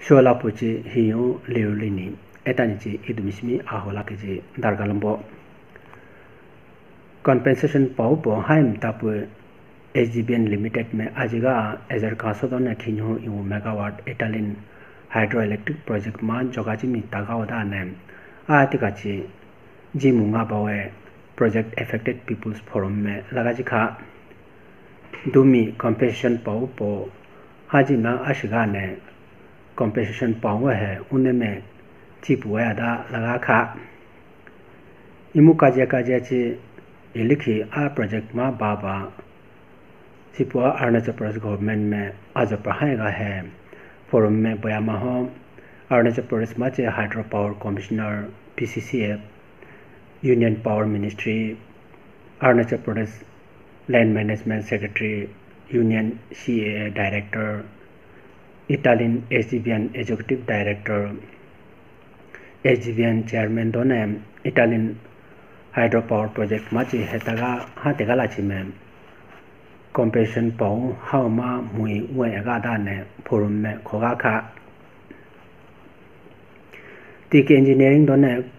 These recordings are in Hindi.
shola puchi hiyo leulini etani chi idumishmi ahola ke ji dargalambo compensation pau po haim tapu SGBN limited में आजिगा एजर कासो दोन खिन्यो यु मेगावाट इटालिन हाइड्रोइलेक्ट्रिक प्रोजेक्ट मान जोगाजी मी तागा ओदा ने आतिकाची जी मुंगा बावे प्रोजेक्ट एफेक्टेड पीपल्स फोरम में लगाजी खा दुमी कंपेंसेशन पाउ पो हाजी ना अशिगा ने है, उन्हें में चिप वयादा लगा खा। इमु काजे काजे ची इलिखी आ प्रोजेक्ट मा बाबा सिपुआ अरुणाचल प्रदेश गवर्नमेंट में आज पढ़ाएगा है। फोरम में बयामा हो अरुणाचल प्रदेश में hydro power commissioner PCCF union power ministry Arunachal Pradesh land management secretary union CA director Italian ACBN Executive Director, ACBN Chairman Donem, Italian Hydropower Project Machi Hetaga Hategala Chimem, Compassion Pong, How Ma Mui Wegadane, Purum Kogaka, TK Engineering Donem,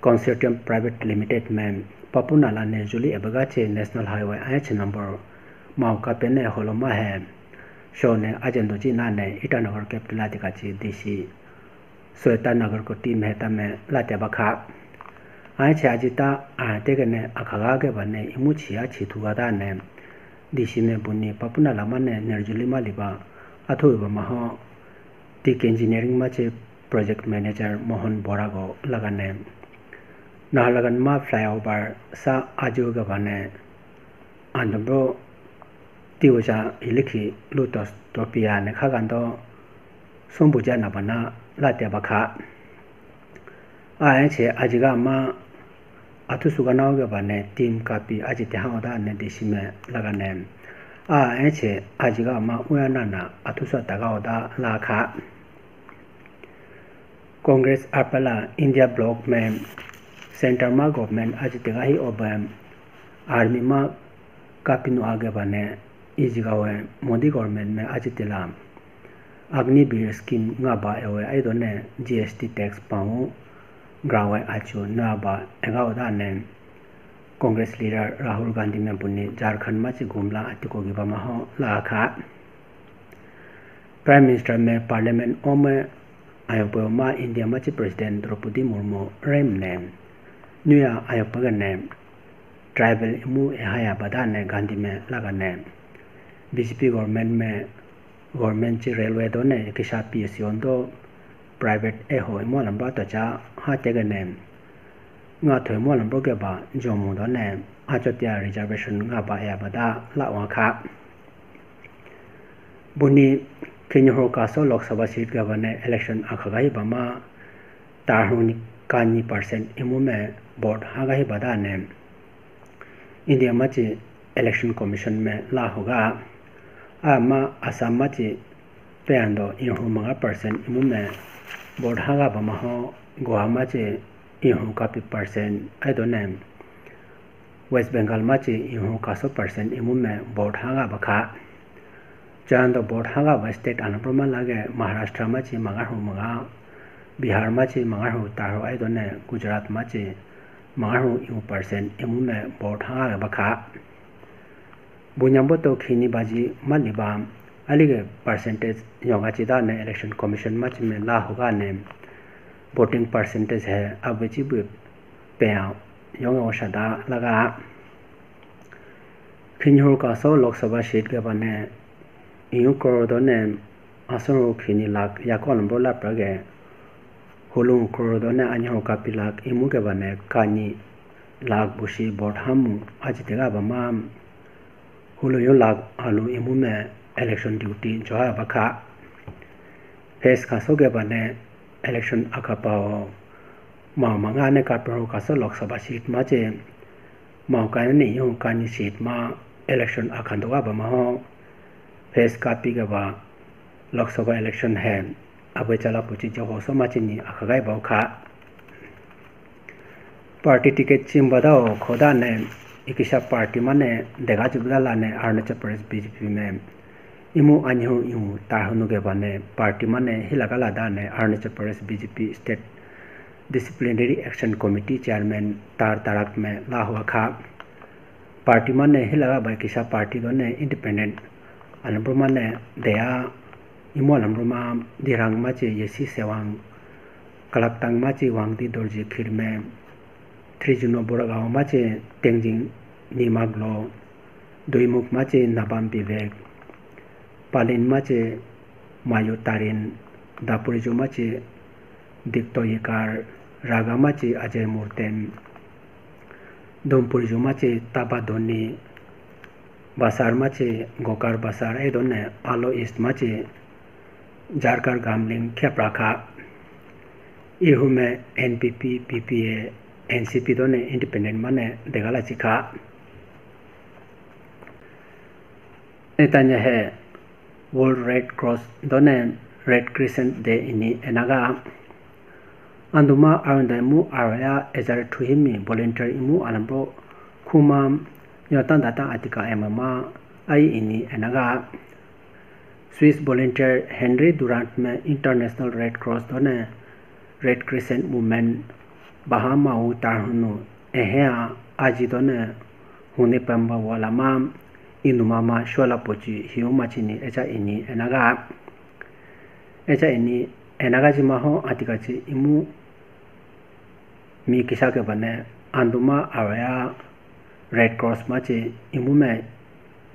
Consortium Private Limited Mem, Papuna Lane Julie Abagache National Highway IH number, Mauka Pene Holoma Hem. shōne ajendo chi nāne Itanagar capital lātika chi dīshī sō Itanagar ko tīm hētā me lātia bakā āi chā chi tā āi tēka ne akagā ke pa ne imu chi yā chi tūgā tā ne dīshī ne pūni papuna lāma ne nirjuli ma liba athu iba maho. Tīk engineering ma chi project manager Mohan Bora go laga ne nā lagan ma flyover sā āju ke pa ne āndabro tiwja iliki lutos topia ne khagando sombuja na bana latya bakha ayan che ajiga ma atu suganao ge bane team kapi aji te ha da ne deshime lagane ayan che ajiga ma uyana na atu sa daga da la kha congress apala india block mein center ma government aji te ga hi obam army ma kapinu age bane ijigawe modi government ne ajitila. Agni bir scheme nga ba ewe aido ne gst tax pao grawe achu na ba egao da ne. Congress leader rahul gandhi ne bunni jharkhand ma chi gumla atiko gi ba ma ho la kha. Prime minister me parliament om ayopo ma india ma chi president draupadi murmu rem ne. Nuya ayopo ne. Tribal mu ehaya bada ne gandhi me laga ne. BJP government में गवर्नमेंट ची रेलवे दो ने कि पी एस यो प्राइवेट ए हो मो लंबा तो चा हाथे गए थे मो लंबो के बा जो मूदो ने आचोतिया रिजर्वेशन बाबा लाओ खा बुनी खिहो कासो लोकसभा सीट के बने इलेक्शन आखगा तार कानी पर्सेंट इमुमे बोर्ड हागा बदा ने इंडिया मचे इलेक्शन कमीशन में ला होगा आ मा असम मा chi पे आंदो इन हो मंगा परसेंट इमु में बोढ़ागा बमहो गोवा चे इहू का पी परसेंट आई दो नेम वेस्ट बंगाल माचे इहू का सौ परसेंट इमू में बोढ़ागा बखा चाँद बोढ़ागा व स्टेट अनप्रमा लागे महाराष्ट्र माचे मंगा हूँ मंगा बिहार माचे मंगा हूँ तारो आई दो ने गुजरात माचे मंगा हूँ इहू परसेंट इमू में बोढ़ागा बखा bu nyambo to khini baji ma ni ba ali ge percentage yonga chi da ne election commission ma chi me la hoga ne. Voting percentage hai ab chi bu pe a yonga sha da laga. Khinyo ka so lok sabha seat ge ba ne yu ko do ne asan ro khini la ya ko number la pra ge holung ko do ne anyo ka pilak imu ge ba ne ka ni lag bushi bot ham aji te ga ba ma. इमु में इलेक्शन ड्यूटी जो है बखा फेस का सो के बने इलेक्शन अखा पाओ माओ मंगा ने का प्रो का सो लोकसभा सीट मा चे माओ का ने यो का नि सीट मा इलेक्शन अखा दो बा मा फेस का पी के बा लोकसभा इलेक्शन है अब चला पुची जो हो सो मा चे नि अखा गाय बा खा पार्टी टिकट चिम बदाओ खोदा ने एक पार्टी माने देगा चुपा लाने अरुणाचल प्रदेश बीजेपी में इमु अनु इमु तारे बने पार्टी माने हिलाका लादाने Arunachal Pradesh BJP state disciplinary action committee chairman तार तारक में ला हुआ खा पार्टी माने हिलाका बाकी पार्टी दोने इंडिपेंडेंट अलम्ब्रो माने दया इमु अलम्ब्रोमा दिरांग माचे येसी सेवांग कलकतांग माचे वांगदी दर्जी खीर में Trishino Boragao mache Tengjin Nimak lo, Doimuk mache Napam Vivek, Palin mache Mayu Tarin, Dapurijo mache Diktoyikar, Raga mache Ajay murten Murtem, Dompurijo mache Tapa Doni, Basar mache Gokar Basar, e donne এই ধরনের আলো ইস্ট মাছে জারকার গামলিং খেপরাখা ইহুমে NPP PPA N C P दोनों इंडिपेन्डेंट माने देखा चिखा नेता ने है वर्ल्ड रेड क्रॉस दोनों रेड क्रिसन दे एनागा अंदुमा अरुंदमु अरया एजर थुहिमी वॉलंटियर इमु अलंबो खुमा योतान दाता आतिका एममा आई इनी एनागा स्विस वॉलंटियर हेनरी डुरांट में इंटरनेशनल रेड क्रॉस दोने रेड क्रिसेंट मूवमेंट बहामाओ टाणुनु एहेआ आजिद ने हूने पम्ब वोला मा इनुमा मा शोला पोची हिउ माचिनी एचा इनी एनागा एचा इनी एनागा जी माहो आतिकाची इमु मी किसा के बने आंदुमा आवया रेड क्रॉस माचे इमु में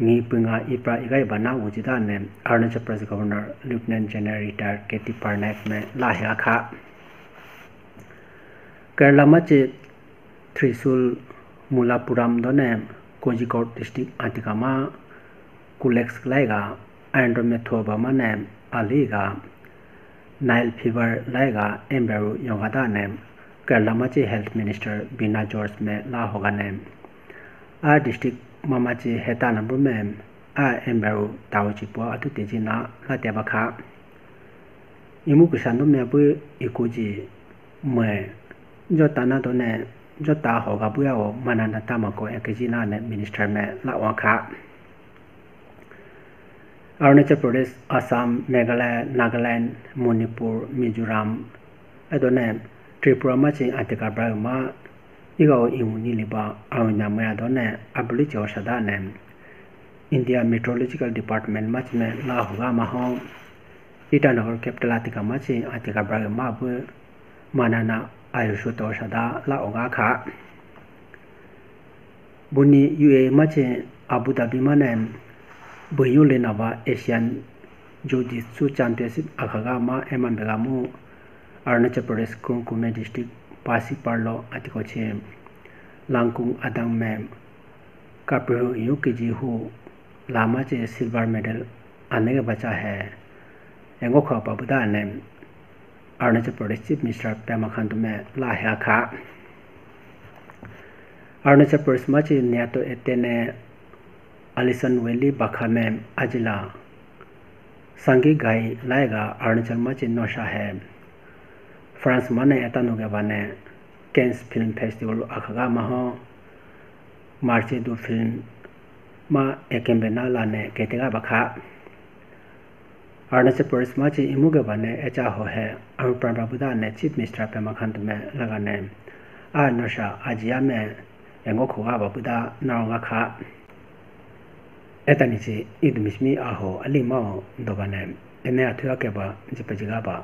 मी पिंगा इप्रा इगाय बना उजिदा ने Arunachal Pradesh governor lieutenant general retire K T में लाहे आखा kerala ma che thrisul mulapuram do ne kozhikode district atika ma kulex lai ga andromethoba ma ne ali ga nile fever lai ga emberu yoga da ne kerala ma che health minister bina george me la hoga ne. A district ma ma che heta na bru me a emberu tawo chi po atu te ji na la te ba kha imu kusan do me bu ikoji me जो ताना तो ने जो ता होगा बुआ मना ना ताम को एक जीना ने मिनिस्टर में लाओ खा अरुणाचल प्रदेश असम मेघालय नागालैंड मणिपुर मिजोराम एदने त्रिपुरा मचे अतिका ब्रह्मा इगो इमुनीलीबा अरुणा मयादने अब्लिच और सदाने इंडिया मेट्रोलॉजिकल डिपार्टमेंट में ला होगा महो ईटानगर कैपिटल अतिका मचे अतिका ब्रह्मा बु मानाना buni ua mache abu dhabi manem buyu le na ba asian jodi su championship akhaga ma eman bega mu arunachal pradesh kurkume district pasi parlo atiko che langkung adang mem kapro yu kiji hu lama che silver medal आने का बचा है एंगो खा बाबूदा ने अरुणाचल प्रदेश चीफ मिनिस्टर पेमा खांडू में लाया खा अरुणाचल प्रदेश में ची न्यातो एतेने अलिसन वैली बखा में अजिला संगी गाई लाएगा अरुणाचल में ची नौशा है फ्रांस माने एतानु के बाने कैंस फ़िल्म फेस्टिवल अखगा महो मार्चे दो फ़िल्म मा एकेम्बे ना लाने केतेगा बखा arna se parisma chi imu ga bane echa ho he ar prabha buddha ne chief minister pema khant me laga ne a no sha ajia me engo kho ga ba buddha na ga kha etani chi idmismi a ho ali ma do bane ene athya ke ba ji pa ji ga ba